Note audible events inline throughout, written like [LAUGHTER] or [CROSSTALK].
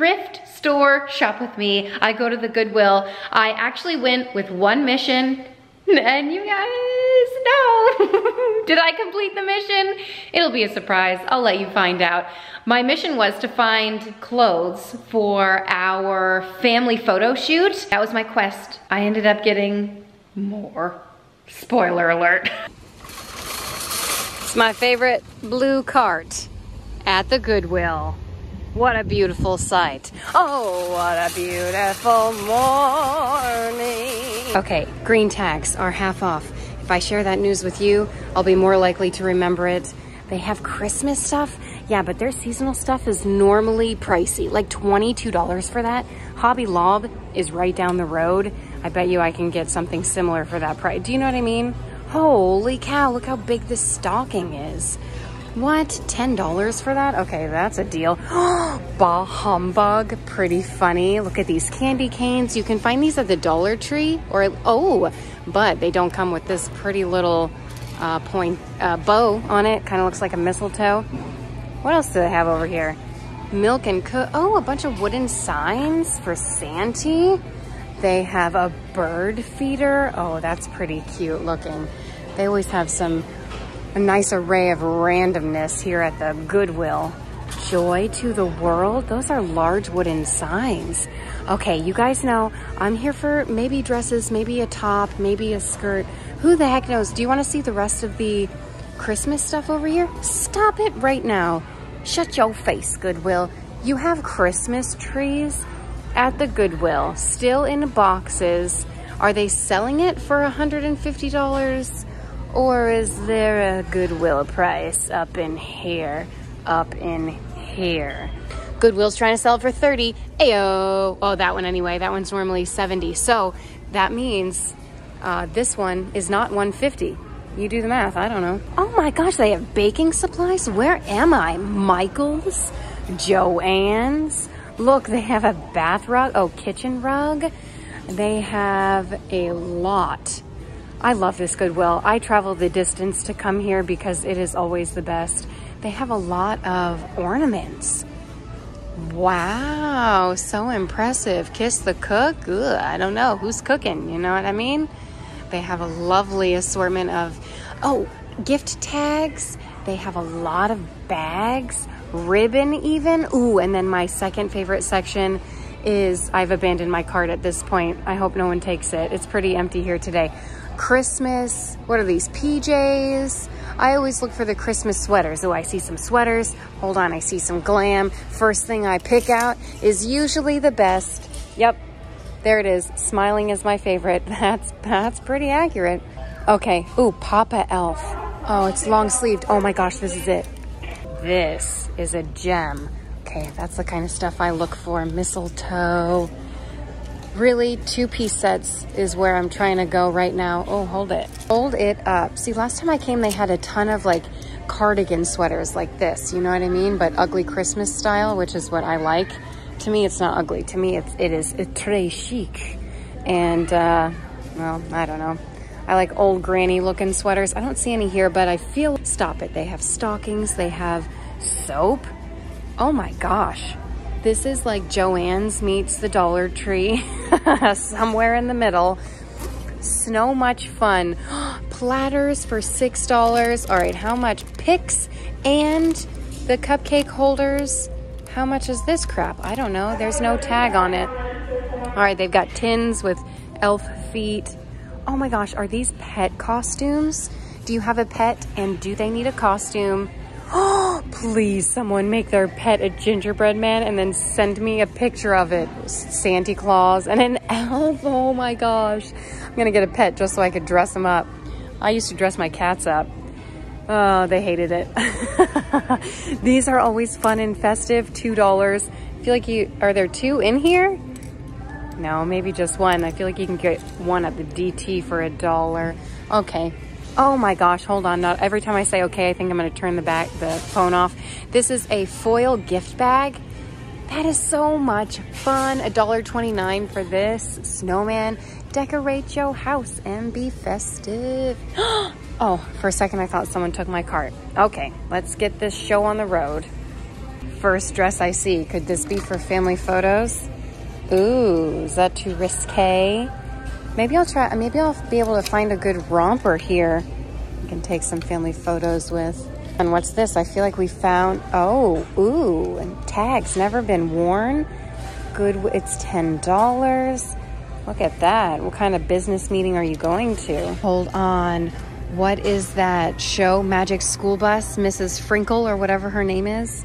thrift store shop with me. I go to the Goodwill. I actually went with one mission [LAUGHS] and you guys know. [LAUGHS] Did I complete the mission? It'll be a surprise. I'll let you find out. My mission was to find clothes for our family photo shoot. That was my quest. I ended up getting more. Spoiler alert. [LAUGHS] It's my favorite blue cart at the Goodwill. What a beautiful sight. Oh, what a beautiful morning. Okay, green tags are half off. If I share that news with you, I'll be more likely to remember it. They have Christmas stuff. Yeah, but their seasonal stuff is normally pricey, like $22 for that. Hobby Lobby is right down the road. I bet you I can get something similar for that price. Do you know what I mean? Holy cow, look how big this stocking is. What? $10 for that? Okay, that's a deal. [GASPS] bah humbug. Pretty funny. Look at these candy canes. You can find these at the Dollar Tree or, oh, but they don't come with this pretty little uh, point uh, bow on it. Kind of looks like a mistletoe. What else do they have over here? Milk and cook. Oh, a bunch of wooden signs for Santee. They have a bird feeder. Oh, that's pretty cute looking. They always have some a nice array of randomness here at the Goodwill. Joy to the world. Those are large wooden signs. Okay, you guys know I'm here for maybe dresses, maybe a top, maybe a skirt. Who the heck knows? Do you want to see the rest of the Christmas stuff over here? Stop it right now. Shut your face, Goodwill. You have Christmas trees at the Goodwill, still in boxes. Are they selling it for $150? Or is there a Goodwill price up in here? Up in here. Goodwill's trying to sell it for 30. Ayo. Oh, that one anyway. That one's normally 70. So that means uh, this one is not 150. You do the math. I don't know. Oh my gosh, they have baking supplies. Where am I? Michael's? Joann's? Look, they have a bath rug. Oh, kitchen rug. They have a lot I love this Goodwill. I travel the distance to come here because it is always the best. They have a lot of ornaments. Wow, so impressive. Kiss the cook? Ugh, I don't know. Who's cooking? You know what I mean? They have a lovely assortment of, oh, gift tags. They have a lot of bags, ribbon even. Ooh, and then my second favorite section is I've abandoned my cart at this point. I hope no one takes it. It's pretty empty here today. Christmas. What are these, PJs? I always look for the Christmas sweaters. Oh, I see some sweaters. Hold on, I see some glam. First thing I pick out is usually the best. Yep, there it is. Smiling is my favorite. [LAUGHS] That's, that's pretty accurate. Okay, ooh, Papa Elf. Oh, it's long sleeved. Oh my gosh, this is it. This is a gem. Okay, that's the kind of stuff I look for. Mistletoe, really two-piece sets is where I'm trying to go right now. Oh, hold it. Hold it up. See, last time I came, they had a ton of like cardigan sweaters like this, you know what I mean? But ugly Christmas style, which is what I like. To me, it's not ugly. To me, it's, it is très chic. And, uh, well, I don't know. I like old granny looking sweaters. I don't see any here, but I feel, stop it. They have stockings, they have soap. Oh my gosh. This is like Joann's meets the Dollar Tree, [LAUGHS] somewhere in the middle. So much fun. [GASPS] Platters for $6. All right, how much? Picks and the cupcake holders. How much is this crap? I don't know. There's no tag on it. All right, they've got tins with elf feet. Oh my gosh, are these pet costumes? Do you have a pet and do they need a costume? Oh, [GASPS] please someone make their pet a gingerbread man and then send me a picture of it. Santa Claus and an [LAUGHS] elf. Oh my gosh. I'm gonna get a pet just so I could dress them up. I used to dress my cats up. Oh, they hated it. [LAUGHS] These are always fun and festive, $2. I feel like you, are there two in here? No, maybe just one. I feel like you can get one at the DT for a dollar. Okay, Oh my gosh, hold on. Not every time I say okay, I think I'm gonna turn the back the phone off. This is a foil gift bag. That is so much fun. $1.29 for this. Snowman. Decorate your house and be festive. [GASPS] oh, for a second I thought someone took my cart. Okay, let's get this show on the road. first dress I see. Could this be for family photos? Ooh, is that too risque? Maybe I'll try, maybe I'll be able to find a good romper here. I can take some family photos with. And what's this? I feel like we found, oh, ooh, and tags never been worn. Good, it's $10. Look at that. What kind of business meeting are you going to? Hold on. What is that show? Magic School Bus, Mrs. Frinkle or whatever her name is.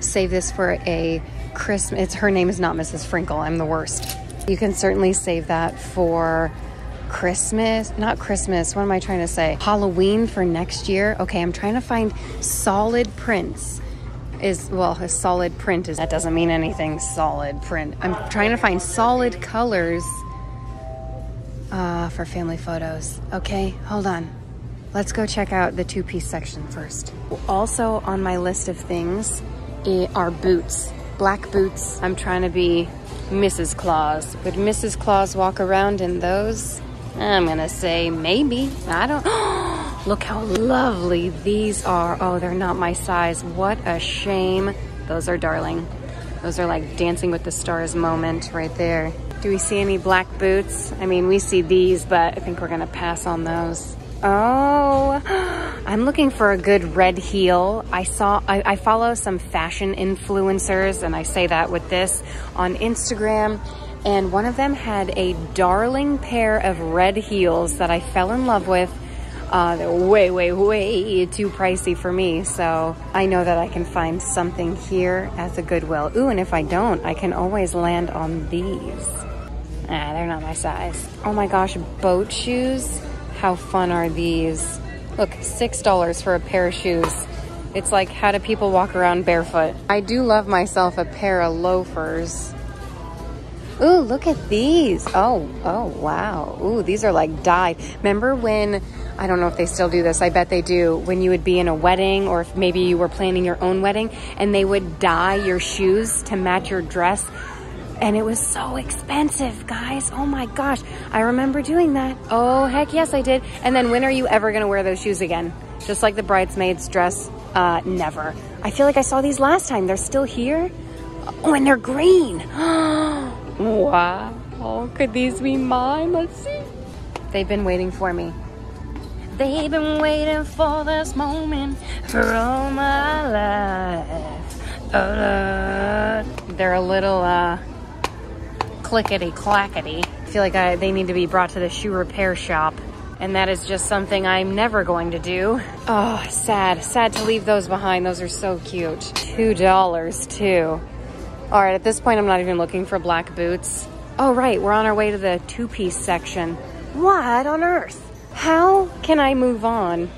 Save this for a Christmas. It's her name is not Mrs. Frinkle. I'm the worst. You can certainly save that for Christmas, not Christmas. What am I trying to say? Halloween for next year. Okay, I'm trying to find solid prints. Is well, a solid print is that doesn't mean anything. Solid print. I'm trying to find solid colors uh, for family photos. Okay, hold on. Let's go check out the two-piece section first. Also on my list of things are boots, black boots. I'm trying to be Mrs. Claus. Would Mrs. Claus walk around in those? I'm gonna say maybe. I don't. [GASPS] Look how lovely these are. Oh, they're not my size. What a shame. Those are darling. Those are like dancing with the stars moment right there. Do we see any black boots? I mean, we see these, but I think we're gonna pass on those. Oh, I'm looking for a good red heel. I saw, I, I, follow some fashion influencers and I say that with this on Instagram. And one of them had a darling pair of red heels that I fell in love with. Uh, they're way, way, way too pricey for me. So I know that I can find something here at the Goodwill. Ooh, and if I don't, I can always land on these. Ah, they're not my size. Oh my gosh, boat shoes. How fun are these? Look, $6 for a pair of shoes. It's like, how do people walk around barefoot? I do love myself a pair of loafers. Ooh, look at these. Oh, oh, wow. Ooh, these are like dyed. Remember when, I don't know if they still do this, I bet they do, when you would be in a wedding or if maybe you were planning your own wedding and they would dye your shoes to match your dress and it was so expensive, guys. Oh my gosh. I remember doing that. Oh, heck yes, I did. And then when are you ever going to wear those shoes again? Just like the bridesmaid's dress, uh, never. I feel like I saw these last time. They're still here. Oh, and they're green. [GASPS] wow. Could these be mine? Let's see. They've been waiting for me. They've been waiting for this moment for all my life. Uh, they're a little, uh, clickety clackety. I feel like I, they need to be brought to the shoe repair shop. And that is just something I'm never going to do. Oh, sad. Sad to leave those behind. Those are so cute. $2 too. All right, at this point, I'm not even looking for black boots. Oh, right, we're on our way to the two-piece section. What on earth? How can I move on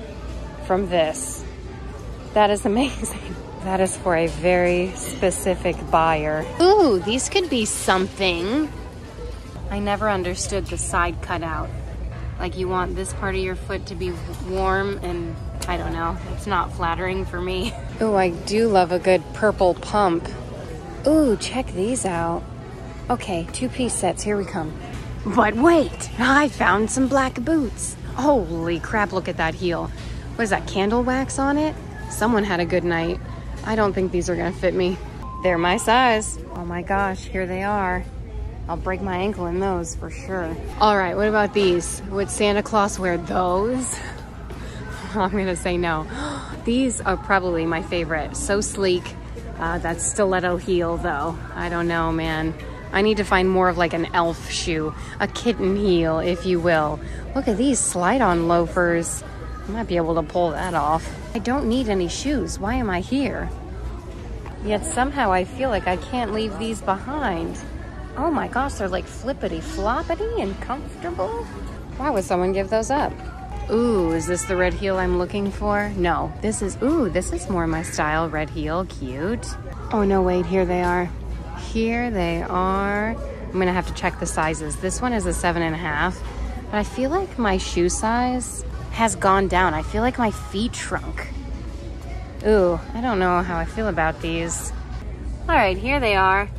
from this? That is amazing. That is for a very specific buyer. Ooh, these could be something. I never understood the side cutout. Like you want this part of your foot to be warm and I don't know, it's not flattering for me. [LAUGHS] Ooh, I do love a good purple pump. Ooh, check these out. Okay, two piece sets, here we come. But wait, I found some black boots. Holy crap, look at that heel. What is that, candle wax on it? Someone had a good night. I don't think these are gonna fit me. They're my size. Oh my gosh, here they are. I'll break my ankle in those for sure. All right, what about these? Would Santa Claus wear those? [LAUGHS] I'm gonna say no. [GASPS] These are probably my favorite. So sleek. Uh, that stiletto heel though. I don't know, man. I need to find more of like an elf shoe, a kitten heel, if you will. Look at these slide-on loafers. I might be able to pull that off. I don't need any shoes. Why am I here? Yet somehow I feel like I can't leave these behind. Oh my gosh, they're like flippity floppity and comfortable. Why would someone give those up? Ooh, is this the red heel I'm looking for? No, this is, ooh, this is more my style, red heel, cute. Oh no, wait, here they are. Here they are. I'm gonna have to check the sizes. This one is a seven and a half, but I feel like my shoe size has gone down. I feel like my feet shrunk. Ooh, I don't know how I feel about these. All right, here they are.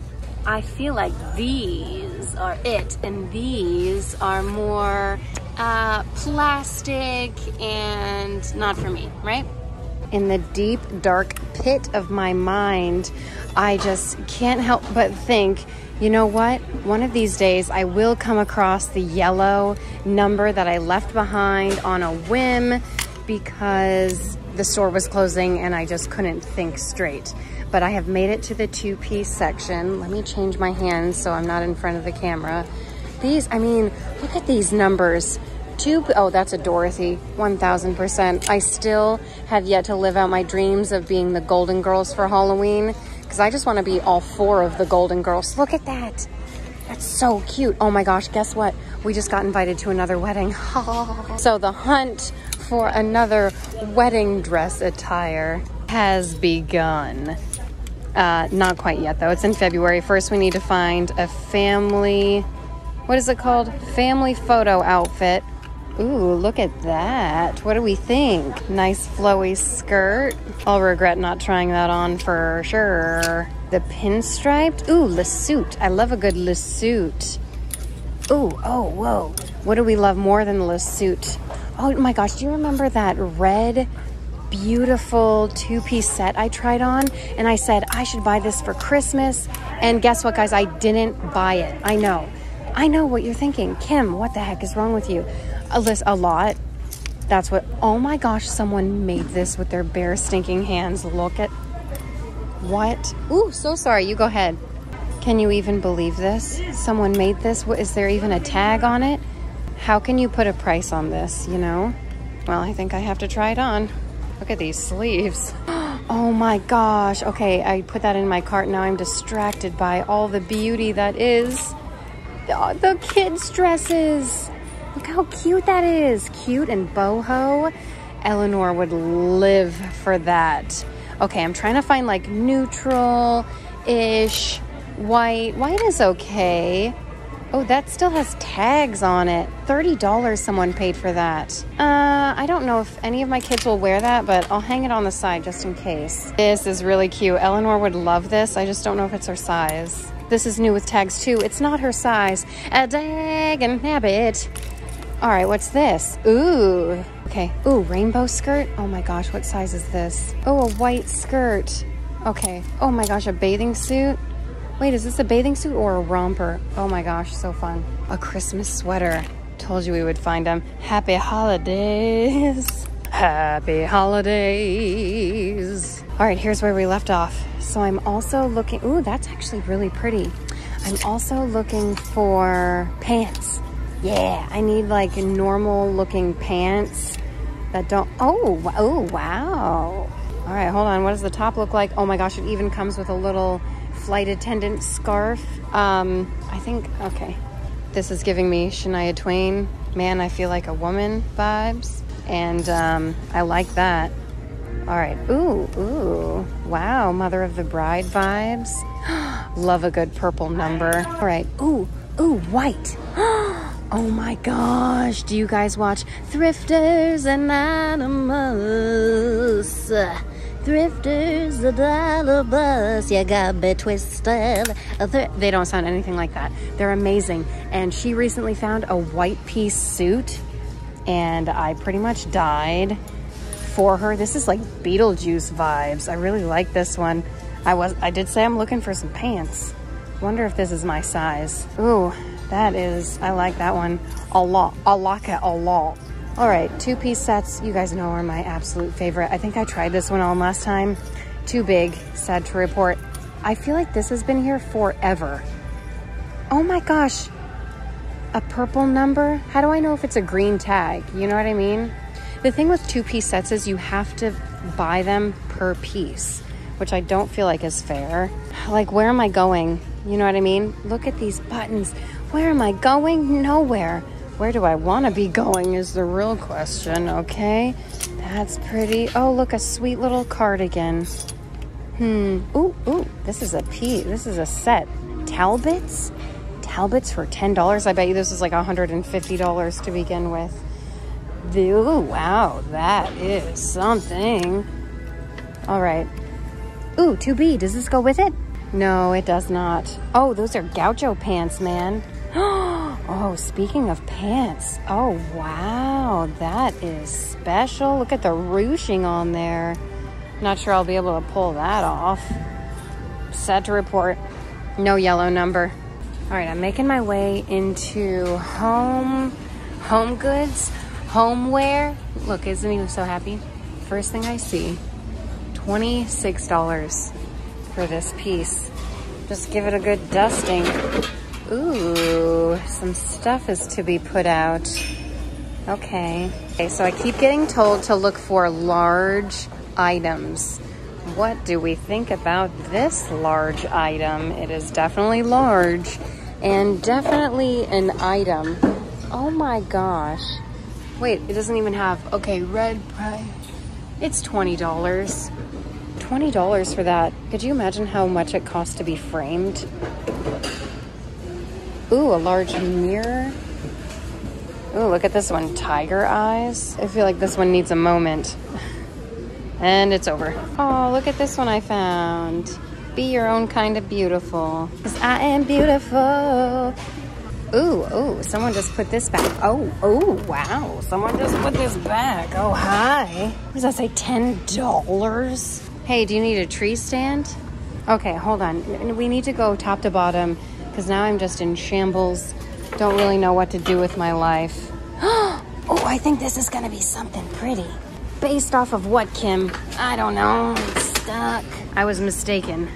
I feel like these are it, and these are more uh, plastic and not for me, right? in the deep, dark pit of my mind, I just can't help but think, you know what? One of these days I will come across the yellow number that I left behind on a whim because the store was closing and I just couldn't think straight. But I have made it to the two piece section. Let me change my hands so I'm not in front of the camera. These, I mean, look at these numbers. Two, oh, that's a Dorothy, 1000%. I still have yet to live out my dreams of being the Golden Girls for Halloween because I just want to be all four of the Golden Girls. Look at that. That's so cute. Oh my gosh, guess what? We just got invited to another wedding. [LAUGHS] so the hunt for another wedding dress attire has begun. Uh, not quite yet though, it's in February. First we need to find a family, what is it called? Family photo outfit. Ooh, look at that. What do we think? Nice flowy skirt. I'll regret not trying that on for sure. The pinstriped. Ooh, the suit. I love a good suit. Ooh, oh, whoa. What do we love more than the suit? Oh my gosh, do you remember that red beautiful two-piece set I tried on and I said I should buy this for Christmas and guess what guys I didn't buy it I know I know what you're thinking Kim what the heck is wrong with you a a lot that's what oh my gosh someone made this with their bare stinking hands look at what ooh so sorry you go ahead can you even believe this someone made this what is there even a tag on it how can you put a price on this you know well I think I have to try it on Look at these sleeves. [GASPS] Oh my gosh. Okay, I put that in my cart. Now I'm distracted by all the beauty that is oh, the kids' dresses. Look how cute that is. Cute and boho. Eleanor would live for that. Okay, I'm trying to find like neutral-ish white. White is okay. Oh, that still has tags on it. $30 someone paid for that. Uh, I don't know if any of my kids will wear that, but I'll hang it on the side just in case. This is really cute. Eleanor would love this. I just don't know if it's her size. This is new with tags too. It's not her size. A dag and habit. All right, what's this? Ooh. Okay. Ooh, rainbow skirt. Oh my gosh, what size is this? Oh, a white skirt. Okay. Oh my gosh, a bathing suit. Wait, is this a bathing suit or a romper? Oh my gosh, so fun. A Christmas sweater. Told you we would find them. Happy holidays. [LAUGHS] Happy holidays. All right, here's where we left off. So I'm also looking, ooh, that's actually really pretty. I'm also looking for pants. Yeah, I need like normal looking pants that don't, oh, oh, wow. All right, hold on. What does the top look like? Oh my gosh, it even comes with a little flight attendant scarf. Um, I think, okay, this is giving me Shania Twain, Man, I Feel Like a Woman vibes. And um, I like that. All right. Ooh, ooh. Wow. Mother of the Bride vibes. [GASPS] Love a good purple number. All right. Ooh, ooh, white. [GASPS] Oh my gosh. Do you guys watch Thrifters Anonymous? Thrifters, bus, you got me twisted. They don't sound anything like that. They're amazing. And she recently found a white piece suit, and I pretty much died for her. This is like Beetlejuice vibes. I really like this one. I was I did say I'm looking for some pants. Wonder if this is my size. Ooh, that is, I like that one a lot. A it a lot. All right, two piece sets, you guys know are my absolute favorite. I think I tried this one on last time. Too big, sad to report. I feel like this has been here forever. Oh my gosh, a purple number? How do I know if it's a green tag? You know what I mean? The thing with two piece sets is you have to buy them per piece, which I don't feel like is fair. Like, where am I going? You know what I mean? Look at these buttons. Where am I going? Nowhere. Where do I want to be going is the real question, okay? That's pretty. Oh, look, a sweet little cardigan. Hmm. Ooh, ooh, this is a P. This is a set. Talbots? Talbots for $10. I bet you this is like $150 to begin with. Ooh, wow, that is something. All right. Ooh, 2B, does this go with it? No, it does not. Oh, those are gaucho pants, man. [GASPS] Oh, speaking of pants. Oh, wow. That is special. Look at the ruching on there. Not sure I'll be able to pull that off. Sad to report. No yellow number. All right, I'm making my way into home, home goods, homeware. Look, isn't he so happy? First thing I see, $26 for this piece. Just give it a good dusting. Ooh, some stuff is to be put out. Okay. Okay, so I keep getting told to look for large items. What do we think about this large item? It is definitely large and definitely an item. Oh my gosh. Wait, it doesn't even have, okay, red price. It's $20. $20 for that. Could you imagine how much it costs to be framed? Ooh, a large mirror. Ooh, look at this one. Tiger eyes. I feel like this one needs a moment. [LAUGHS] And it's over. Oh, look at this one I found. Be your own kind of beautiful. Because I am beautiful. Ooh, ooh, someone just put this back. Oh, oh, wow. Someone just put this back. Oh, hi. What does that say? $10? Hey, do you need a tree stand? Okay, hold on. We need to go top to bottom because now I'm just in shambles. Don't really know what to do with my life. [GASPS] oh, I think this is going to be something pretty. Based off of what, Kim? I don't know. It's stuck. I was mistaken.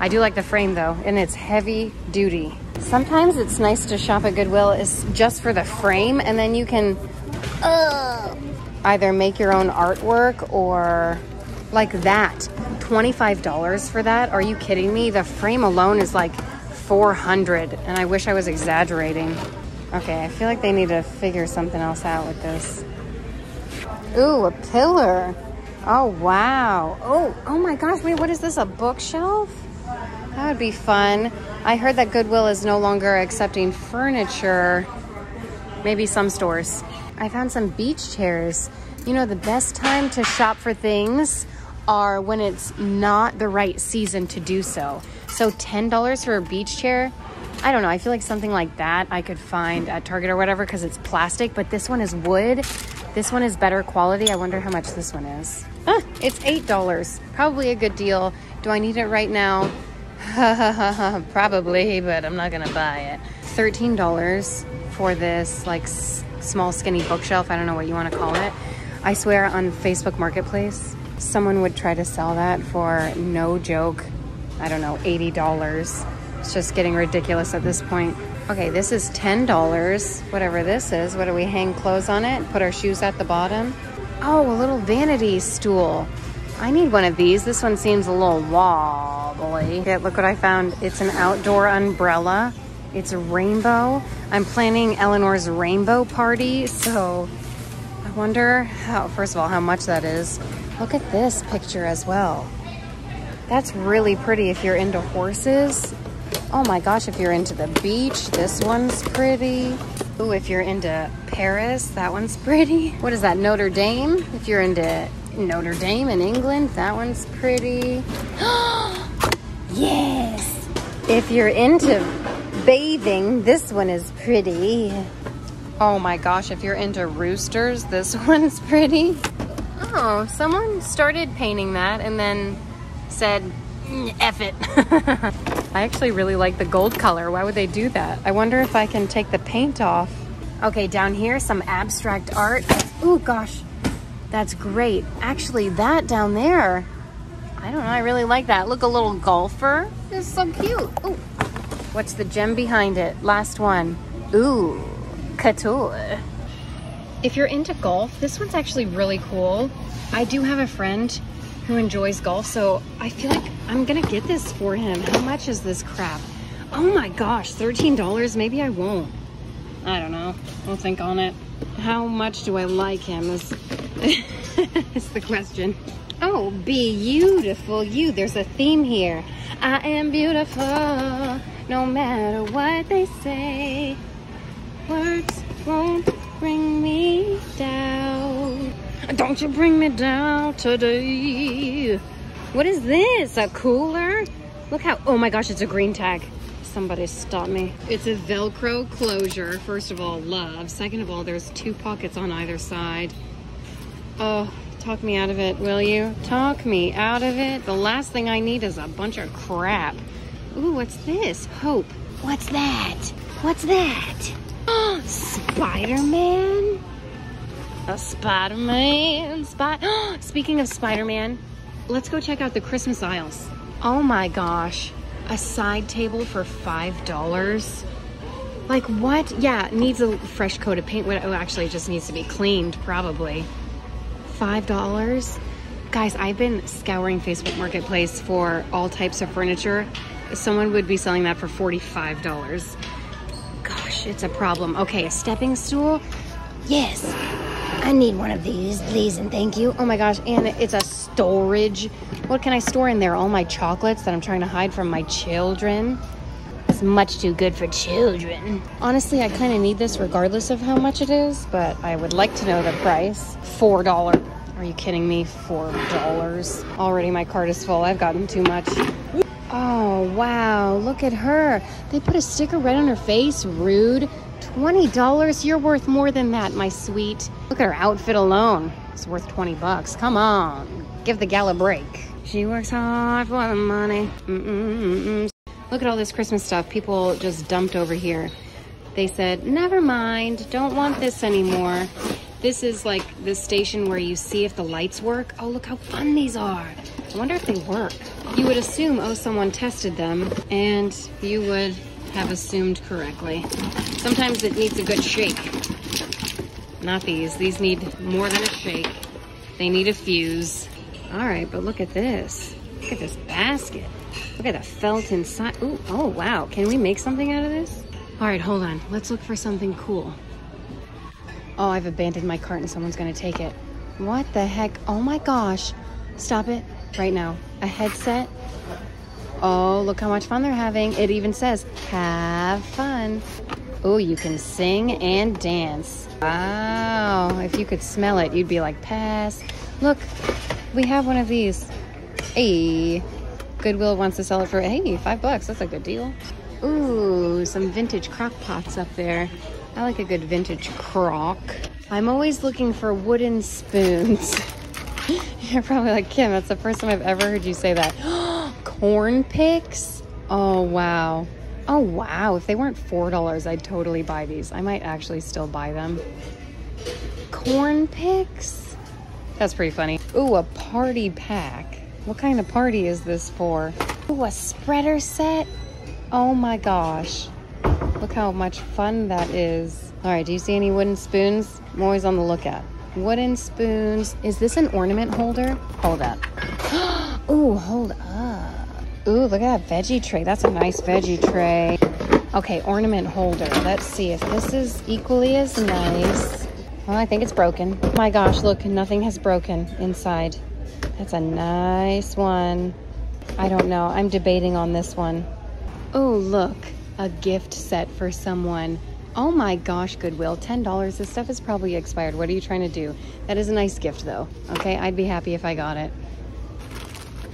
I do like the frame though, and it's heavy duty. Sometimes it's nice to shop at Goodwill is just for the frame, and then you can uh, either make your own artwork or like that. $25 for that? Are you kidding me? The frame alone is like 400 and I wish I was exaggerating. Okay, I feel like they need to figure something else out with this. Ooh, a pillar. Oh, wow. Oh, oh my gosh. Wait, what is this? A bookshelf? That would be fun. I heard that Goodwill is no longer accepting furniture. Maybe some stores. I found some beach chairs. You know, the best time to shop for things are when it's not the right season to do so. So $10 for a beach chair, I don't know. I feel like something like that I could find at Target or whatever because it's plastic, but this one is wood. This one is better quality. I wonder how much this one is. Ah, it's $8. Probably a good deal. Do I need it right now? [LAUGHS] Probably, but I'm not going to buy it. $13 for this like small skinny bookshelf. I don't know what you want to call it. I swear on Facebook Marketplace, someone would try to sell that for no joke, I don't know, $80. It's just getting ridiculous at this point. Okay, this is $10, whatever this is. What do we hang clothes on it? Put our shoes at the bottom? Oh, a little vanity stool. I need one of these. This one seems a little wobbly. Yeah, look what I found. It's an outdoor umbrella. It's a rainbow. I'm planning Eleanor's rainbow party, so I wonder how, first of all, how much that is. Look at this picture as well. That's really pretty if you're into horses. Oh my gosh, if you're into the beach, this one's pretty. Ooh, if you're into Paris, that one's [LAUGHS] pretty. What is that, Notre Dame? If you're into Notre Dame in England, that one's pretty. [GASPS] yes! If you're into bathing, this one is pretty. Oh my gosh, if you're into roosters, this [LAUGHS] one's pretty. Oh, someone started painting that and then said, mm, F it. [LAUGHS] I actually really like the gold color. Why would they do that? I wonder if I can take the paint off. Okay, down here, some abstract art. Oh gosh, that's great. Actually, that down there, I don't know, I really like that. Look, a little golfer. This is so cute. Ooh. What's the gem behind it? Last one. Ooh, couture. If you're into golf, this one's actually really cool. I do have a friend who enjoys golf, so I feel like I'm gonna get this for him. How much is this crap? Oh my gosh, $13? Maybe I won't. I don't know. I'll think on it. How much do I like him is, [LAUGHS] is the question. Oh, beautiful you. There's a theme here. I am beautiful no matter what they say. Words won't bring me down. Don't you bring me down today. What is this? A cooler? Look how, oh my gosh, it's a green tag. Somebody stop me. It's a Velcro closure. First of all, love. Second of all, there's two pockets on either side. Oh, Talk me out of it, will you? Talk me out of it. The last thing I need is a bunch of crap. Ooh, what's this? Hope. What's that? What's that? Spider-Man? A Spider-Man? Spy [GASPS] Speaking of Spider-Man, let's go check out the Christmas aisles. Oh my gosh. A side table for $5? Like what? Yeah, needs a fresh coat of paint. Well, oh, actually, it just needs to be cleaned, probably. $5? Guys, I've been scouring Facebook Marketplace for all types of furniture. Someone would be selling that for $45. It's a problem. Okay, a stepping stool? Yes. I need one of these, please, and thank you. Oh my gosh, and it's a storage. What can I store in there? All my chocolates that I'm trying to hide from my children. It's much too good for children. Honestly, I kind of need this regardless of how much it is, but I would like to know the price. $4. Are you kidding me? $4. Already my cart is full. I've gotten too much. Oh, wow. Look at her. They put a sticker right on her face. Rude. $20? You're worth more than that, my sweet. Look at her outfit alone. It's worth 20 bucks. Come on. Give the gal a break. She works hard for the money. Mm -mm -mm Look at all this Christmas stuff people just dumped over here. They said, never mind, don't want this anymore. This is like the station where you see if the lights work. Oh, look how fun these are. I wonder if they work. You would assume, oh, someone tested them, and you would have assumed correctly. Sometimes it needs a good shake. Not these. These need more than a shake. They need a fuse. All right, but look at this. Look at this basket. Look at the felt inside. Ooh, oh, wow. Can we make something out of this? All right, hold on. Let's look for something cool. Oh, I've abandoned my cart and someone's gonna take it. What the heck? Oh my gosh. Stop it right now. A headset. Oh, look how much fun they're having. It even says, have fun. Oh, you can sing and dance. Wow. If you could smell it, you'd be like, pass. Look, we have one of these. Hey. Goodwill wants to sell it for, hey, five bucks. That's a good deal. Ooh, some vintage crock pots up there. I like a good vintage crock. I'm always looking for wooden spoons. [LAUGHS] [LAUGHS] You're probably like, Kim, that's the first time I've ever heard you say that. [GASPS] Corn picks? Oh, wow. Oh, wow. If they weren't $4, I'd totally buy these. I might actually still buy them. Corn picks? That's pretty funny. Ooh, a party pack. What kind of party is this for? Ooh, a spreader set? Oh my gosh. Look how much fun that is. All right, do you see any wooden spoons? I'm always on the lookout. Wooden spoons. Is this an ornament holder? Hold up. [GASPS] Ooh, hold up. Ooh, look at that veggie tray. That's a nice veggie tray. Okay, ornament holder. Let's see if this is equally as nice. Well, I think it's broken. My gosh, look, nothing has broken inside. That's a nice one. I don't know. I'm debating on this one. Oh, look. A gift set for someone. Oh my gosh, Goodwill. $10. This stuff is probably expired. What are you trying to do? That is a nice gift, though. Okay, I'd be happy if I got it.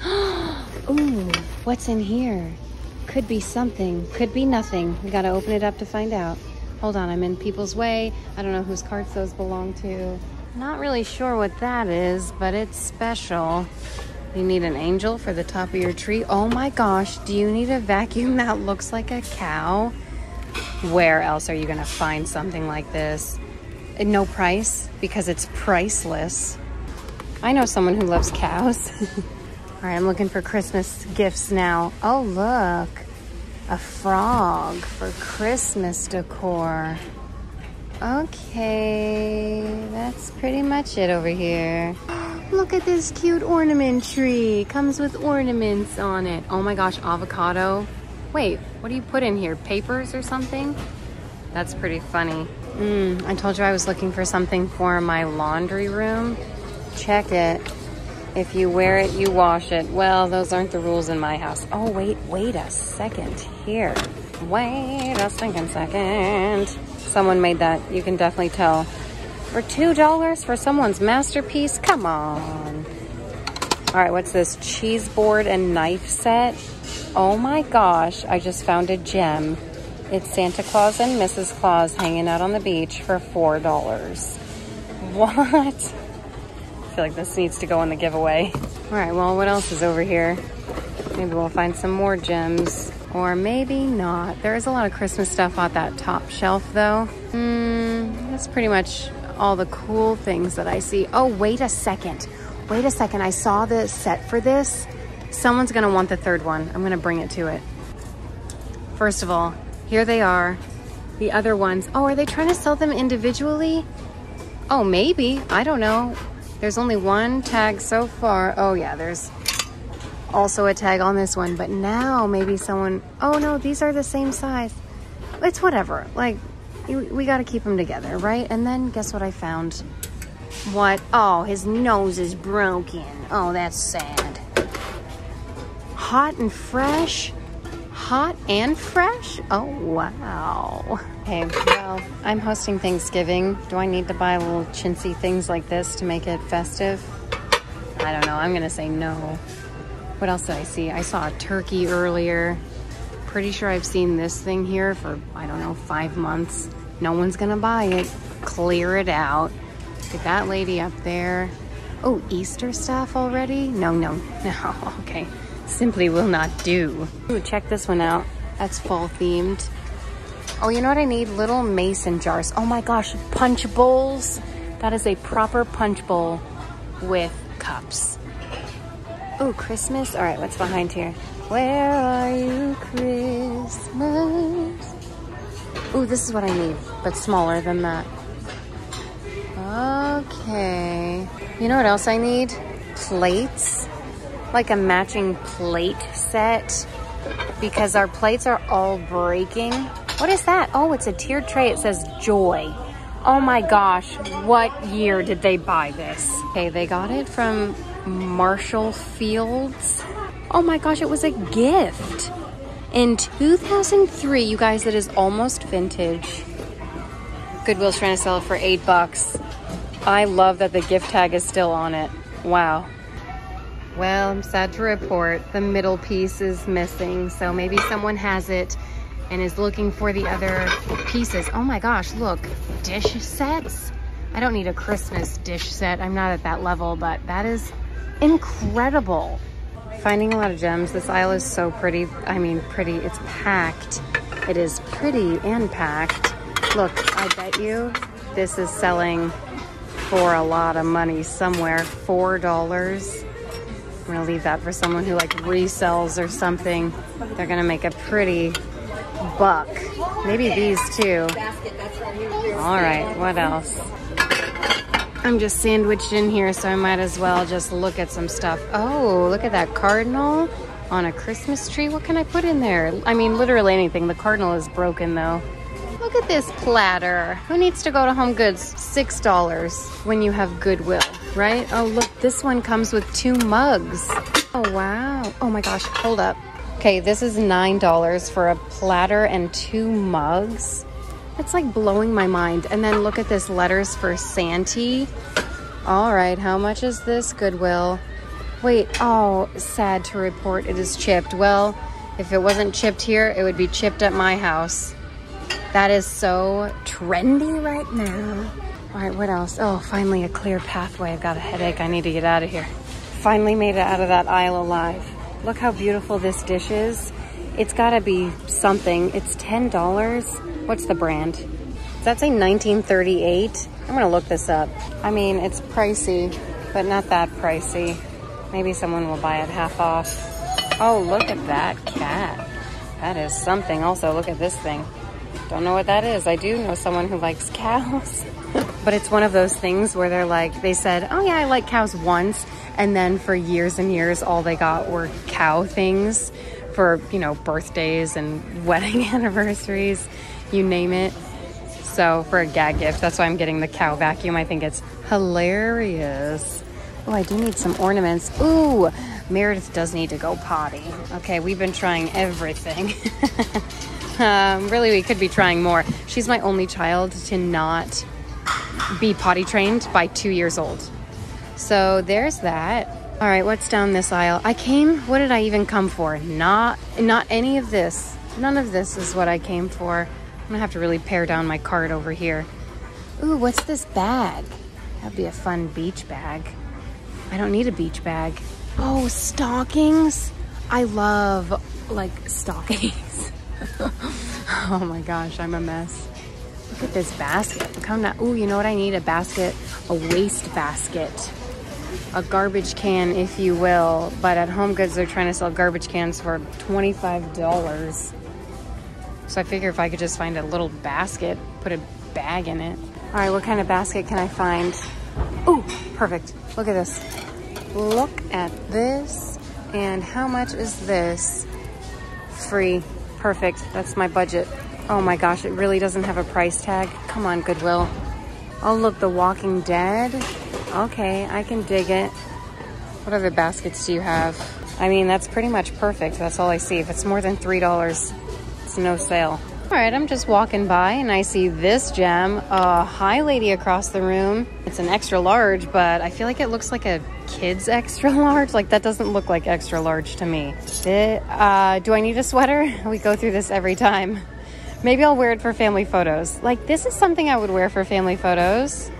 [GASPS] Ooh, what's in here? Could be something. Could be nothing. We gotta open it up to find out. Hold on, I'm in people's way. I don't know whose carts those belong to. Not really sure what that is, but it's special. You need an angel for the top of your tree. Oh my gosh, do you need a vacuum that looks like a cow? Where else are you gonna find something like this? At No price, because it's priceless. I know someone who loves cows. [LAUGHS] All right, I'm looking for Christmas gifts now. Oh, look, a frog for Christmas decor. Okay, that's pretty much it over here. Look at this cute ornament tree. Comes with ornaments on it. Oh my gosh, avocado. Wait, what do you put in here? Papers or something? That's pretty funny. Mm, I told you I was looking for something for my laundry room. Check it. If you wear it, you wash it. Well, those aren't the rules in my house. Oh, wait, wait a second here. Wait a second, second. Someone made that. You can definitely tell. For $2 for someone's masterpiece? Come on. All right, what's this? Cheese board and knife set. Oh my gosh, I just found a gem. It's Santa Claus and Mrs. Claus hanging out on the beach for $4. [LAUGHS] What? I feel like this needs to go in the giveaway. All right, well, what else is over here? Maybe we'll find some more gems or maybe not. There is a lot of Christmas stuff on that top shelf though. Hmm, that's pretty much all the cool things that I see. Oh, wait a second. Wait a second. I saw the set for this. Someone's gonna want the third one. I'm gonna bring it to it. First of all, here they are. The other ones. Oh, are they trying to sell them individually? Oh, maybe. I don't know. There's only one tag so far. Oh yeah, there's also a tag on this one, but now maybe someone, oh no, these are the same size. It's whatever. Like, we got to keep them together, right? And then guess what I found? What? Oh, his nose is broken. Oh, that's sad. Hot and fresh? Hot and fresh? Oh, wow. Okay, well, I'm hosting Thanksgiving. Do I need to buy little chintzy things like this to make it festive? I don't know. I'm going to say no. What else did I see? I saw a turkey earlier. Pretty sure I've seen this thing here for, I don't know, five months. No one's gonna buy it. Clear it out. Get that lady up there. Oh, Easter stuff already? No, no, [LAUGHS] no, okay. Simply will not do. Ooh, check this one out. That's fall themed. Oh, you know what I need? Little mason jars. Oh my gosh, punch bowls. That is a proper punch bowl with cups. Oh, Christmas? All right, what's behind here? Where are you, Christmas? Oh, this is what I need, but smaller than that. Okay. You know what else I need? Plates. Like a matching plate set. Because our plates are all breaking. What is that? Oh, it's a tiered tray. It says joy. Oh my gosh, what year did they buy this? Okay, they got it from Marshall Field's. Oh my gosh, it was a gift. In 2003, you guys, it is almost vintage. Goodwill's trying to sell it for eight bucks. I love that the gift tag is still on it. Wow. Well, I'm sad to report the middle piece is missing. So maybe someone has it and is looking for the other pieces. Oh my gosh, look, dish sets. I don't need a Christmas dish set. I'm not at that level, but that is incredible. Finding a lot of gems. This aisle is so pretty. I mean, pretty. It's packed. It is pretty and packed. Look, I bet you this is selling for a lot of money somewhere. $4. I'm gonna leave that for someone who like resells or something. They're gonna make a pretty buck. Maybe these too. All right, what else? I'm just sandwiched in here, so I might as well just look at some stuff. Oh, look at that cardinal on a Christmas tree. What can I put in there? I mean, literally anything. The cardinal is broken though. Look at this platter. Who needs to go to Home Goods? $6 when you have Goodwill, right? Oh, look, this one comes with two mugs. Oh, wow. Oh my gosh, hold up. Okay, this is $9 for a platter and two mugs. It's like blowing my mind. And then look at this letters for Santee. All right, how much is this Goodwill? Wait, oh, sad to report it is chipped. Well, if it wasn't chipped here, it would be chipped at my house. That is so trendy right now. All right, what else? Oh, finally a clear pathway. I've got a headache. I need to get out of here. Finally made it out of that aisle alive. Look how beautiful this dish is. It's gotta be something. It's $10. What's the brand? Does that say 1938? I'm gonna look this up. I mean, it's pricey, but not that pricey. Maybe someone will buy it half off. Oh, look at that cat. That is something. Also, look at this thing. Don't know what that is. I do know someone who likes cows. [LAUGHS] but it's one of those things where they're like, they said, oh yeah, I like cows once. And then for years and years, all they got were cow things for, you know, birthdays and [LAUGHS] wedding anniversaries you name it. So for a gag gift, that's why I'm getting the cow vacuum. I think it's hilarious. Oh, I do need some ornaments. Ooh, Meredith does need to go potty. Okay, we've been trying everything. [LAUGHS] um, really, we could be trying more. She's my only child to not be potty trained by two years old. So there's that. All right, what's down this aisle? I came, what did I even come for? Not, not any of this. None of this is what I came for. I'm gonna have to really pare down my cart over here. Ooh, what's this bag? That'd be a fun beach bag. I don't need a beach bag. Oh, stockings. I love like stockings. [LAUGHS] oh my gosh, I'm a mess. Look at this basket. Come now. Ooh, you know what I need? A basket, a waste basket. A garbage can, if you will. But at Home Goods, they're trying to sell garbage cans for $25. So I figure if I could just find a little basket, put a bag in it. All right, what kind of basket can I find? Oh, perfect. Look at this. Look at this. And how much is this? Free. Perfect. That's my budget. Oh my gosh, it really doesn't have a price tag. Come on, Goodwill. Oh, look, The Walking Dead. Okay, I can dig it. What other baskets do you have? I mean, that's pretty much perfect. That's all I see. If it's more than $3, it's no sale. All right, I'm just walking by and I see this gem. A hi lady across the room. It's an extra large, but I feel like it looks like a kid's [LAUGHS] extra large. Like that doesn't look like extra large to me. It, uh, do I need a sweater? [LAUGHS] We go through this every time. Maybe I'll wear it for family photos. Like this is something I would wear for family photos.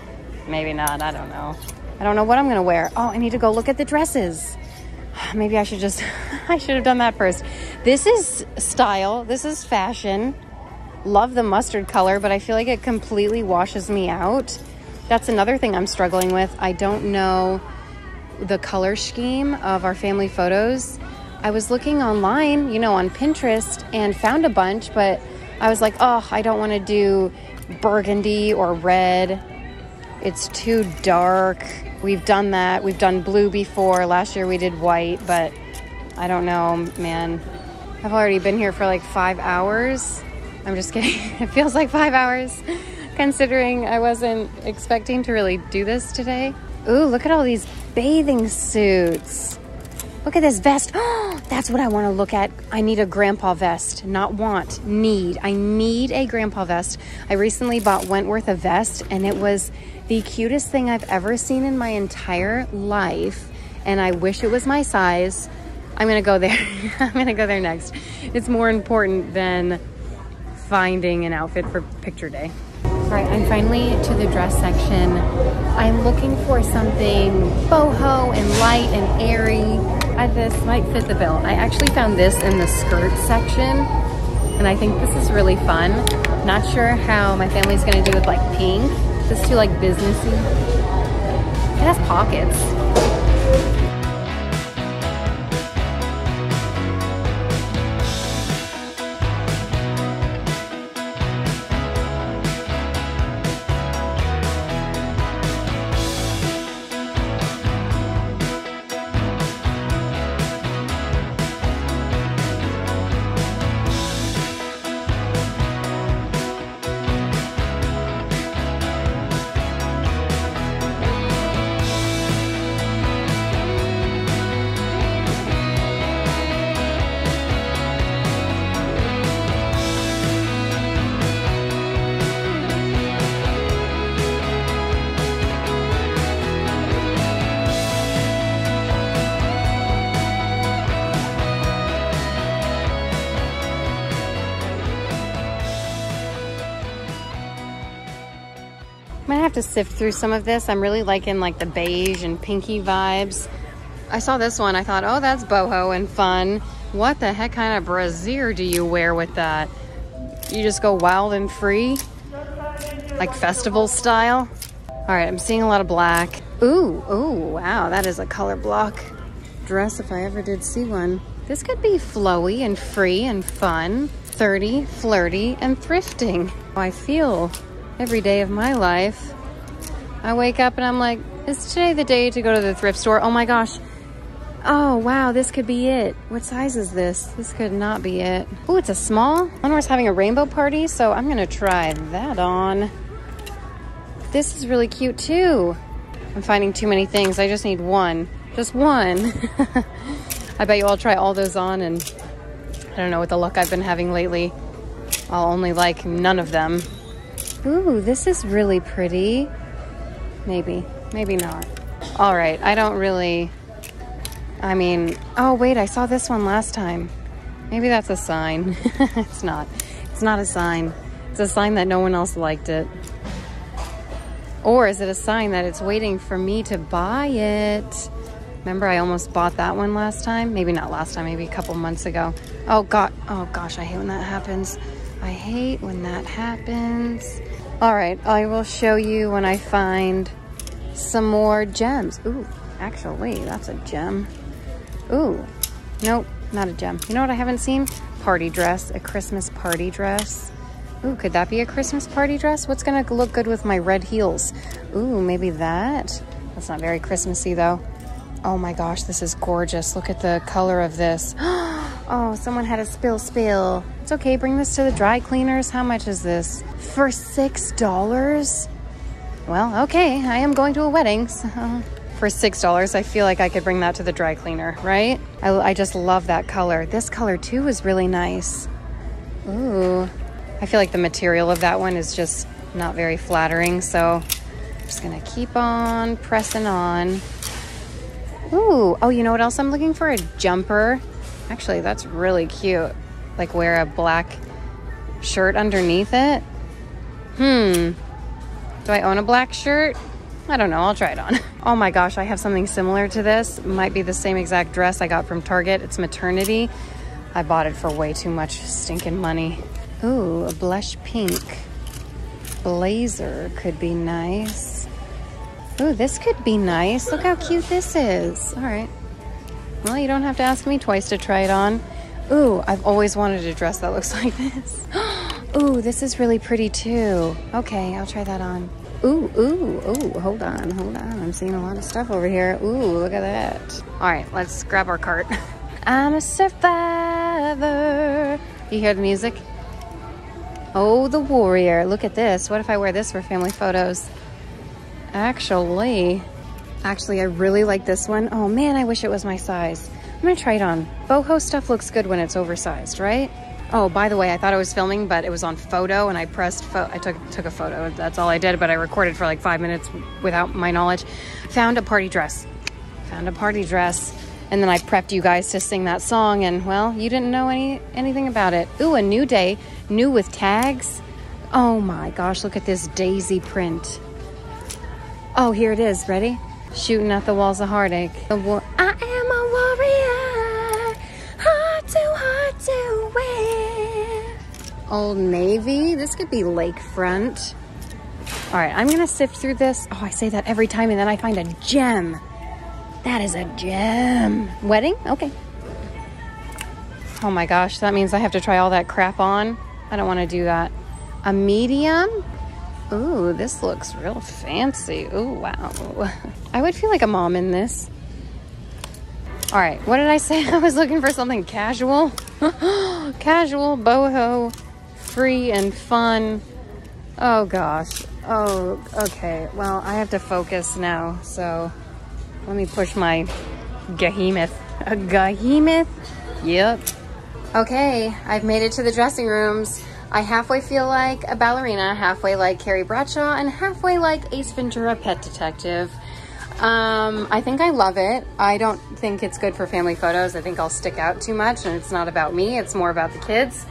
Maybe not, I don't know. I don't know what I'm gonna wear. Oh, I need to go look at the dresses. [SIGHS] Maybe I should just, [LAUGHS] I should have done that first. This is style, this is fashion. Love the mustard color, but I feel like it completely washes me out. That's another thing I'm struggling with. I don't know the color scheme of our family photos. I was looking online, you know, on Pinterest and found a bunch, but I was like, oh, I don't want to do burgundy or red. It's too dark. We've done that. We've done blue before. Last year we did white, but I don't know, man. I've already been here for like five hours. I'm just kidding. [LAUGHS] it feels like five hours considering I wasn't expecting to really do this today. Ooh, look at all these bathing suits. Look at this vest. Oh, [GASPS] that's what I want to look at. I need a grandpa vest, not want, need. I need a grandpa vest. I recently bought Wentworth a vest and it was the cutest thing I've ever seen in my entire life. And I wish it was my size. I'm going to go there. [LAUGHS] I'm going to go there next. It's more important than finding an outfit for picture day. All right, I'm finally to the dress section. I'm looking for something boho and light and airy. I, this might fit the bill. I actually found this in the skirt section and I think this is really fun. Not sure how my family's gonna do with like pink. This is too like businessy. It has pockets. Have to sift through some of this. I'm really liking like the beige and pinky vibes. I saw this one. I thought, oh, that's boho and fun. What the heck kind of brassiere do you wear with that? You just go wild and free? Like festival style? All right, I'm seeing a lot of black. Ooh, ooh, wow, that is a color block dress if I ever did see one. This could be flowy and free and fun, 30, flirty, and thrifting. I feel every day of my life I wake up and I'm like, is today the day to go to the thrift store? Oh my gosh. Oh, wow, this could be it. What size is this? This could not be it. Oh, it's a small. Lennore's having a rainbow party, so I'm gonna try that on. This is really cute too. I'm finding too many things. I just need one. Just one. [LAUGHS] I bet you I'll try all those on and I don't know what the luck I've been having lately. I'll only like none of them. Ooh, this is really pretty. Maybe, maybe not. All right, I don't really, I mean, oh wait, I saw this one last time. Maybe that's a sign. [LAUGHS] it's not. It's not a sign. It's a sign that no one else liked it. Or is it a sign that it's waiting for me to buy it? Remember I almost bought that one last time? Maybe not last time, maybe a couple months ago. Oh god, oh gosh, I hate when that happens. I hate when that happens. All right, I will show you when I find some more gems. Ooh, actually, that's a gem. Ooh, nope, not a gem. You know what I haven't seen? Party dress, a Christmas party dress. Ooh, could that be a Christmas party dress? What's gonna look good with my red heels? Ooh, maybe that. That's not very Christmassy though. Oh my gosh, this is gorgeous. Look at the color of this. [GASPS] Oh, Oh, someone had a spill spill. It's okay, bring this to the dry cleaners. How much is this? For $6? Well, okay, I am going to a wedding, so [LAUGHS] for $6, I feel like I could bring that to the dry cleaner, right? I, I just love that color. This color too is really nice. Ooh, I feel like the material of that one is just not very flattering, so I'm just gonna keep on pressing on. Ooh, oh, you know what else I'm looking for? A jumper. Actually, that's really cute. Like wear a black shirt underneath it. Hmm. Do I own a black shirt? I don't know. I'll try it on. [LAUGHS] Oh my gosh, I have something similar to this. Might be the same exact dress I got from Target. It's maternity. I bought it for way too much stinking money. Ooh, a blush pink blazer could be nice. Ooh, this could be nice. Look how cute this is. All right. Well, you don't have to ask me twice to try it on. Ooh, I've always wanted a dress that looks [LAUGHS] like this. [GASPS] ooh, this is really pretty too. Okay, I'll try that on. Ooh, ooh, ooh, hold on, hold on. I'm seeing a lot of stuff over here. Ooh, look at that. All right, let's grab our cart. [LAUGHS] I'm a survivor. You hear the music? Oh, the warrior. Look at this. What if I wear this for family photos? Actually, Actually, I really like this one. Oh man, I wish it was my size. I'm gonna try it on. Boho stuff looks good when it's oversized, right? Oh, by the way, I thought I was filming, but it was on photo and I pressed, I took, took a photo. That's all I did, but I recorded for like five minutes without my knowledge. Found a party dress. Found a party dress. And then I prepped you guys to sing that song and well, you didn't know any anything about it. Ooh, a new day, new with tags. Oh my gosh, look at this daisy print. Oh, here it is, ready? Shooting at the walls of heartache. I am a warrior, hard to hard to wear. Old Navy, this could be lakefront. All right, I'm gonna sift through this. Oh, I say that every time and then I find a gem. That is a gem. Wedding? Okay. Oh my gosh, that means I have to try all that crap on. I don't wanna do that. A medium? Ooh, this looks real fancy. Ooh, wow. [LAUGHS] I would feel like a mom in this. All right, what did I say? [LAUGHS] I was looking for something casual. [GASPS] casual, boho, free and fun. Oh gosh. Oh, okay. Well, I have to focus now, so let me push my behemoth. A behemoth? Yep. Okay, I've made it to the dressing rooms. I halfway feel like a ballerina, halfway like Carrie Bradshaw, and halfway like Ace Ventura Pet Detective. Um, I think I love it. I don't think it's good for family photos. I think I'll stick out too much and it's not about me. It's more about the kids.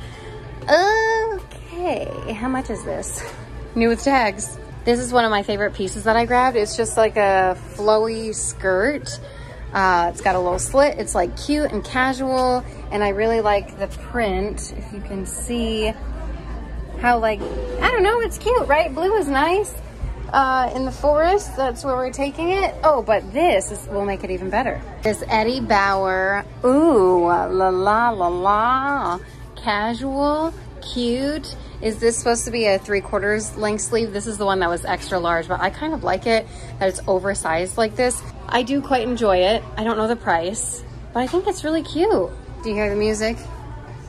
Okay, how much is this? New with tags. This is one of my favorite pieces that I grabbed. It's just like a flowy skirt. Uh, it's got a little slit. It's like cute and casual. And I really like the print. If you can see how like, I don't know, it's cute, right? Blue is nice. Uh, in the forest, that's where we're taking it. Oh, but this is, will make it even better. This Eddie Bauer, ooh, la la la la, casual, cute. Is this supposed to be a three quarters length sleeve? This is the one that was extra large, but I kind of like it that it's oversized like this. I do quite enjoy it. I don't know the price, but I think it's really cute. Do you hear the music?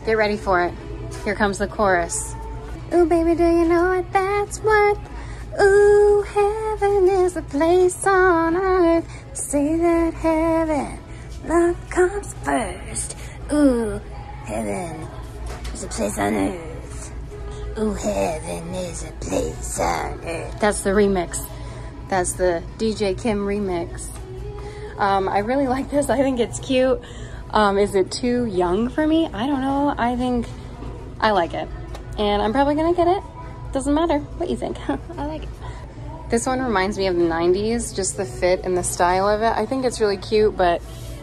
Get ready for it. Here comes the chorus. Ooh, baby, do you know what that's worth? Ooh, heaven is a place on earth. Say that heaven, love comes first. Ooh, heaven is a place on earth. Ooh, heaven is a place on earth. That's the remix. That's the DJ Kim remix. Um, I really like this. I think it's cute. Um, is it too young for me? I don't know. I think I like it and I'm probably gonna get it. Doesn't matter what you think. [LAUGHS] I like it. This one reminds me of the 90s, just the fit and the style of it. I think it's really cute, but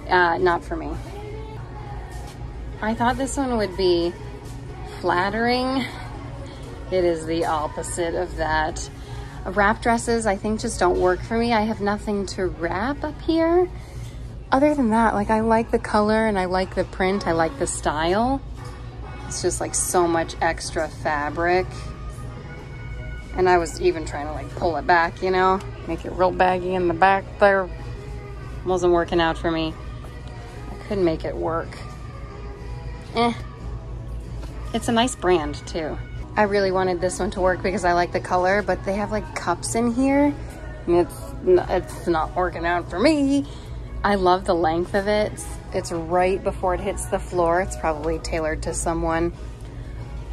uh, not for me. I thought this one would be flattering. It is the opposite of that. Wrap dresses, I think, just don't work for me. I have nothing to wrap up here. Other than that, like I like the color and I like the print. I like the style. It's just like so much extra fabric. And I was even trying to like pull it back, you know, make it real baggy in the back there. Wasn't working out for me. I couldn't make it work. Eh. It's a nice brand too. I really wanted this one to work because I like the color, but they have like cups in here and it's, it's not working out for me. I love the length of it. It's, right before it hits the floor. It's probably tailored to someone.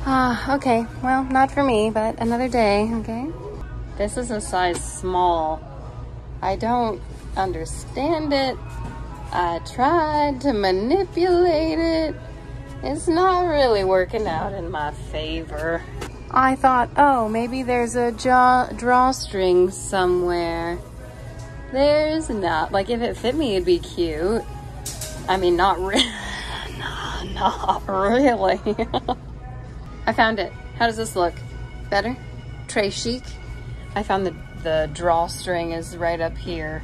Ah, uh, okay. Well, not for me, but another day, okay? This is a size small. I don't understand it. I tried to manipulate it. It's not really working out in my favor. I thought, oh, maybe there's a jaw drawstring somewhere. There's not. Like, if it fit me, it'd be cute. I mean, not really. [LAUGHS] no, not really. [LAUGHS] I found it. How does this look? Better? Très chic? I found the, the drawstring is right up here.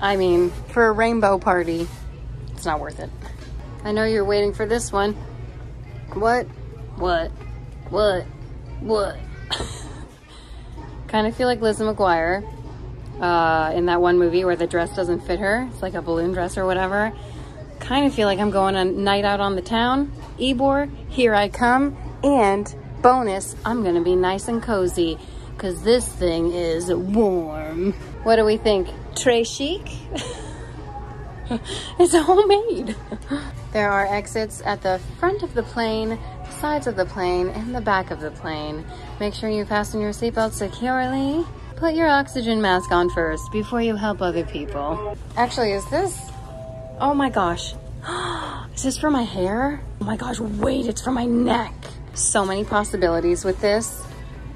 I mean, for a rainbow party, it's not worth it. I know you're waiting for this one. What? What? What? What? [LAUGHS] kind of feel like Lizzie McGuire uh, in that one movie where the dress doesn't fit her. It's like a balloon dress or whatever. Kind of feel like I'm going a night out on the town. Ybor, here I come. And bonus, I'm to be nice and cozy because this thing is warm. What do we think? Très chic? [LAUGHS] it's homemade. there are exits at the front of the plane, the sides of the plane, and the back of the plane. Make sure you fasten your seatbelt securely. Put your oxygen mask on first before you help other people. Actually, is this? Oh my gosh. [GASPS] is this for my hair? Oh my gosh, wait, it's for my neck. So many possibilities with this.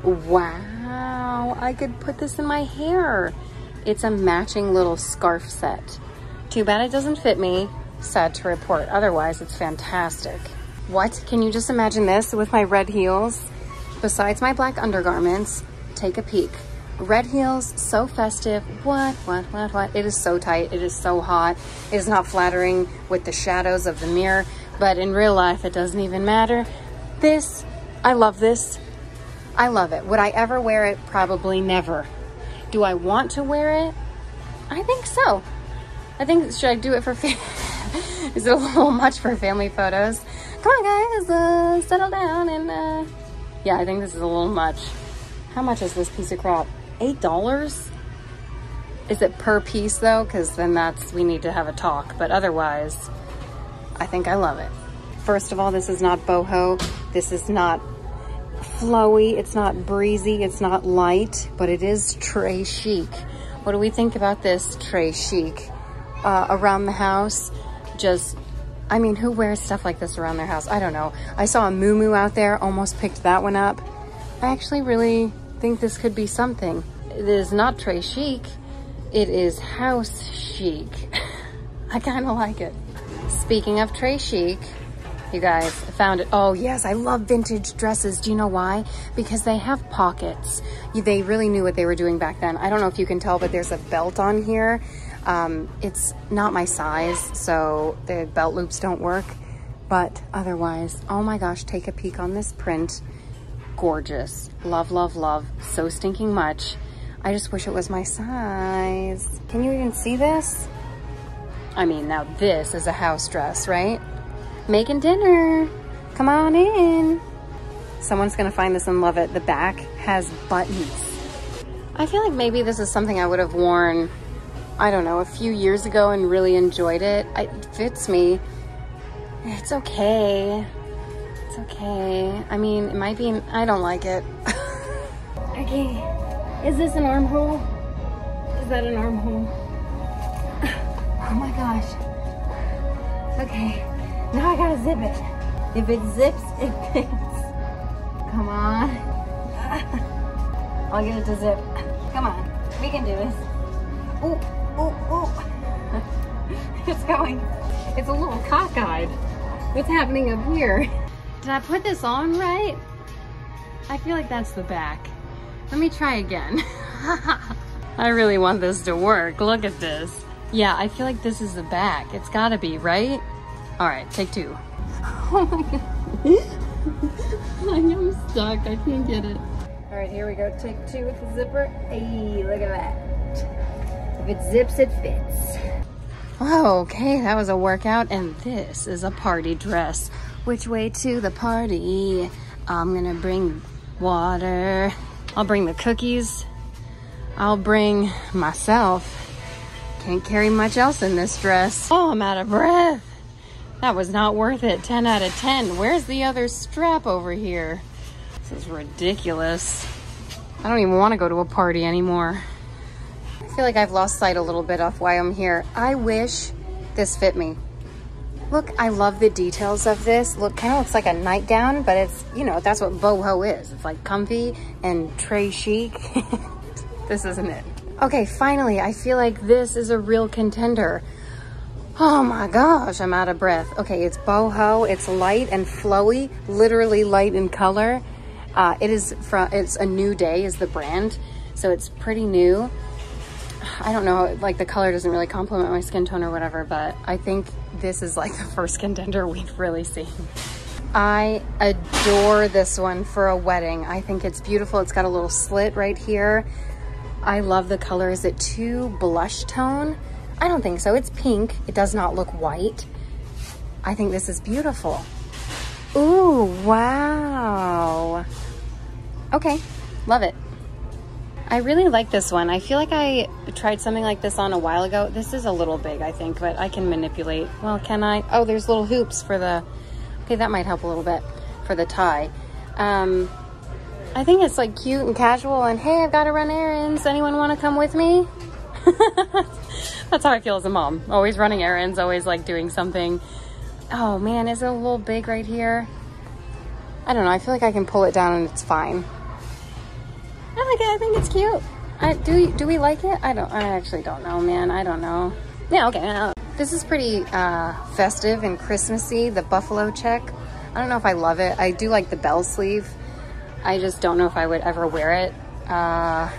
Wow, I could put this in my hair. It's a matching little scarf set. Too bad it doesn't fit me. Sad to report. Otherwise, it's fantastic. What? Can you just imagine this with my red heels? Besides my black undergarments, take a peek. Red heels, so festive. What, what, what, what? It is so tight. It is so hot. It is not flattering with the shadows of the mirror, but in real life, it doesn't even matter. This, I love this. I love it. Would I ever wear it? Probably never. Do I want to wear it? I think so. I think, should I do it for, [LAUGHS] is it a little much for family photos? Come on guys, uh, settle down and, uh, yeah, I think this is a little much. How much is this piece of crap? $8? Is it per piece though? Because then that's, we need to have a talk. But otherwise, I think I love it. First of all, this is not boho. This is not flowy. It's not breezy. It's not light, but it is très chic. What do we think about this très chic? Uh, around the house, just, I mean, who wears stuff like this around their house? I don't know. I saw a moo out there, almost picked that one up. I actually really think this could be something. It is not très chic. It is house chic. [LAUGHS] I kind of like it. Speaking of très chic, you guys, found it. Oh yes, I love vintage dresses. Do you know why? Because they have pockets. They really knew what they were doing back then. I don't know if you can tell, but there's a belt on here. Um, it's not my size, so the belt loops don't work. But otherwise, oh my gosh, take a peek on this print gorgeous. Love, love, love. So stinking much. I just wish it was my size. Can you even see this? I mean, now this is a house dress, right? Making dinner. Come on in. Someone's gonna find this and love it. The back has buttons. I feel like maybe this is something I would have worn, I don't know, a few years ago and really enjoyed it. It fits me. It's okay. It's okay. I mean, it might be, I don't like it. [LAUGHS] okay, is this an armhole? Is that an armhole? [LAUGHS] oh my gosh. Okay, now I gotta zip it. If it zips, [LAUGHS] it fits. Come on. I'll get it to zip. Come on, we can do this. Ooh, ooh, ooh. it's going. It's a little cockeyed. What's happening up here? Did I put this on right? I feel like that's the back. Let me try again. [LAUGHS] I really want this to work. Look at this. Yeah, I feel like this is the back. It's gotta be, right? All right, take two. Oh my God. I am stuck, I can't get it. All right, here we go. Take two with the zipper. Hey, look at that. If it zips, it fits. Oh, okay, that was a workout, and this is a party dress. Which way to the party? I'm gonna bring water. I'll bring the cookies. I'll bring myself. Can't carry much else in this dress. Oh, I'm out of breath. That was not worth it. 10 out of 10. Where's the other strap over here? This is ridiculous. I don't even want to go to a party anymore. Feel like I've lost sight a little bit of why I'm here. I wish this fit me. Look, I love the details of this. Look, kind of looks like a nightgown, but it's, you know, that's what boho is. It's like comfy and très chic. [LAUGHS] this isn't it. Okay, finally, I feel like this is a real contender. Oh my gosh, I'm out of breath. Okay, it's boho, it's light and flowy, literally light in color. Uh, it is from, it's a new day is the brand, so it's pretty new. I don't know, like the color doesn't really complement my skin tone or whatever, but I think this is like [LAUGHS] the first contender we've really seen. I adore this one for a wedding. I think it's beautiful. It's got a little slit right here. I love the color. Is it too blush tone? I don't think so. It's pink. It does not look white. I think this is beautiful. Ooh, wow. Okay, love it. I really like this one. I feel like I tried something like this on a while ago. This is a little big, I think, but I can manipulate. Well, can I? Oh, there's little hoops for the, okay, that might help a little bit for the tie. Um, I think it's like cute and casual and hey, I've got to run errands. Anyone want to come with me? [LAUGHS] That's how I feel as a mom. Always running errands, always like doing something. Oh man, is it a little big right here? I don't know. I feel like I can pull it down and it's fine. I like it. I think it's cute. I, do do we like it? I don't. I actually don't know, man. I don't know. Yeah. Okay. Uh, this is pretty uh, festive and Christmassy. The buffalo check. I don't know if I love it. I do like the bell sleeve. I just don't know if I would ever wear it. Uh,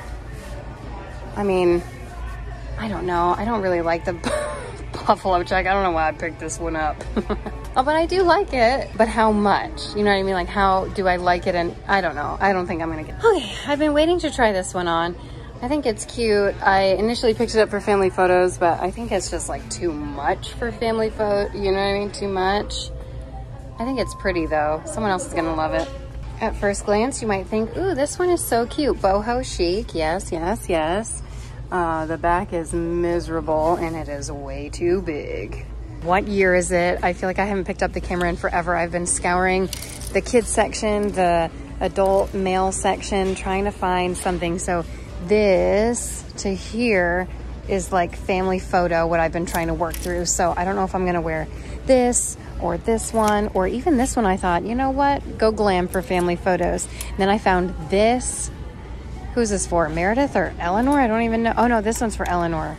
I mean, I don't know. I don't really like the [LAUGHS] buffalo check. I don't know why I picked this one up. [LAUGHS] oh, but I do like it. But how much? You know what I mean? Like how do I like it? And I don't know. I don't think I'm gonna get Okay, I've been waiting to try this one on. I think it's cute. I initially picked it up for family photos, but I think it's just like too much for family photo. You know what I mean? Too much. I think it's pretty though. Someone else is gonna love it. At first glance, you might think, ooh, this one is so cute. Boho chic. Yes, yes, yes. Uh, the back is miserable and it is way too big. What year is it? I feel like I haven't picked up the camera in forever. I've been scouring the kids section, the adult male section, trying to find something. So this to here is like family photo, what I've been trying to work through. So I don't know if I'm gonna wear this or this one, or even this one I thought, you know what, go glam for family photos. And then I found this Who's this for? Meredith or Eleanor? I don't even know. Oh no, this one's for Eleanor.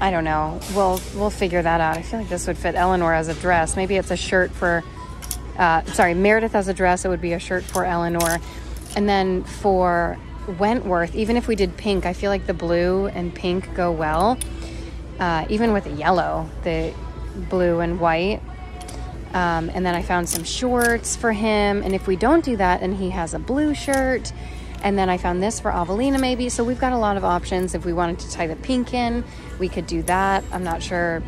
I don't know. We'll we'll figure that out. I feel like this would fit Eleanor as a dress. Maybe it's a shirt for uh, sorry, Meredith as a dress, it would be a shirt for Eleanor. And then for Wentworth, even if we did pink, I feel like the blue and pink go well. Uh, even with yellow, the blue and white. Um, and then I found some shorts for him. And if we don't do that and he has a blue shirt, and then I found this for Avelina maybe. So we've got a lot of options. If we wanted to tie the pink in, we could do that. I'm not sure.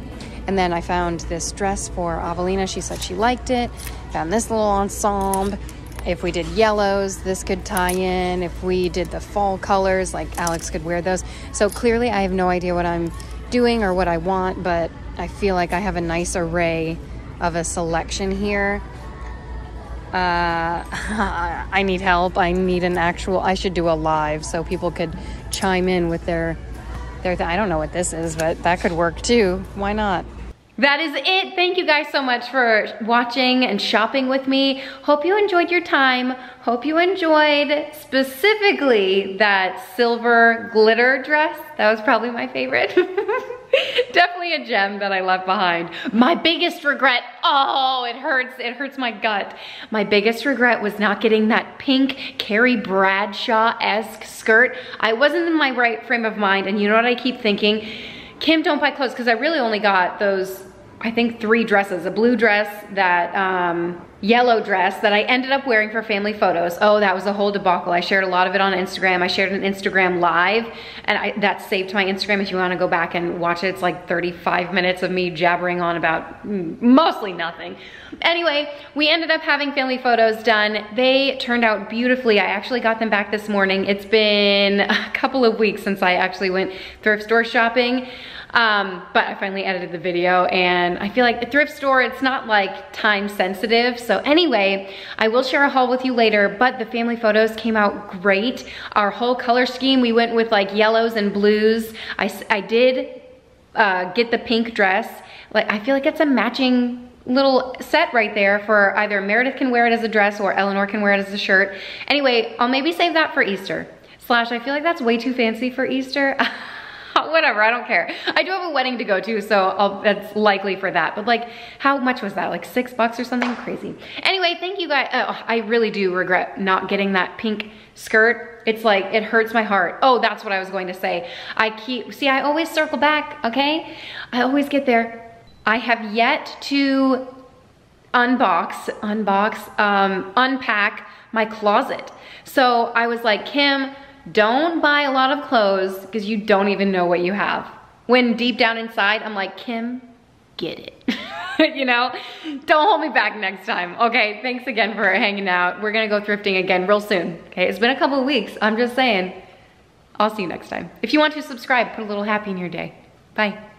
And then I found this dress for Avelina. She said she liked it. Found this little ensemble. If we did yellows, this could tie in. If we did the fall colors, like Alex could wear those. So clearly I have no idea what I'm doing or what I want, but I feel like I have a nice array of a selection here uh, [LAUGHS] I need help. I need an actual, I should do a live so people could chime in with their, their, th- I don't know what this is, but that could work too. Why not? That is it. Thank you guys so much for watching and shopping with me. Hope you enjoyed your time. Hope you enjoyed specifically that silver glitter dress. That was probably my favorite. [LAUGHS] Definitely a gem that I left behind. My biggest regret, oh, it hurts, it hurts my gut. My biggest regret was not getting that pink Carrie Bradshaw-esque skirt. I wasn't in my right frame of mind, and you know what I keep thinking? Kim, don't buy clothes, because I really only got those I think three dresses, a blue dress, that um, yellow dress that I ended up wearing for family photos. Oh, that was a whole debacle. I shared a lot of it on Instagram. I shared an Instagram live and I, that saved to my Instagram if you wanna go back and watch it. It's like 35 minutes of me jabbering on about mostly nothing. Anyway, we ended up having family photos done. They turned out beautifully. I actually got them back this morning. It's been [LAUGHS] a couple of weeks since I actually went thrift store shopping. Um, but I finally edited the video and I feel like a thrift store, it's not like time sensitive. So anyway, I will share a haul with you later, but the family photos came out great. Our whole color scheme, we went with like yellows and blues. I, I did uh, get the pink dress. Like I feel like it's a matching little set right there for either Meredith can wear it as a dress or Eleanor can wear it as a shirt. Anyway, I'll maybe save that for Easter. Slash, I feel like that's way too fancy for Easter. [LAUGHS] [LAUGHS] whatever, I don't care. I do have a wedding to go to, so I'll, that's likely for that. But like, how much was that? Like six bucks or something? Crazy. Anyway, thank you guys. Oh, I really do regret not getting that pink skirt. It's like, it hurts my heart. Oh, that's what I was going to say. I keep, see, I always circle back, okay? I always get there. I have yet to unbox, unbox, um, unpack my closet. So I was like, Kim, don't buy a lot of clothes because you don't even know what you have. When deep down inside, I'm like, Kim, get it. [LAUGHS] you know, don't hold me back next time. Okay, thanks again for hanging out. We're gonna go thrifting again real soon. Okay, it's been a couple weeks. I'm just saying. I'll see you next time. If you want to subscribe, put a little happy in your day. Bye.